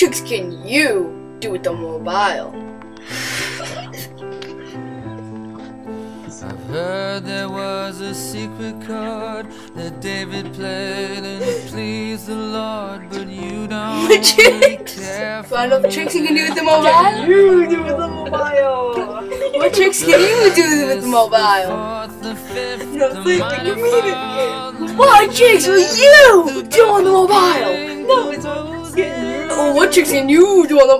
tricks can you do with the mobile? I've heard there was a secret chord that David played and it pleased the Lord, but you don't What tricks? care for What other tricks you can do with the mobile? You do with the mobile. What tricks can you do with the mobile? Fourth, the fifth, No, the think, minor you mean it. What tricks will you do on the mobile? What tricks can you do on the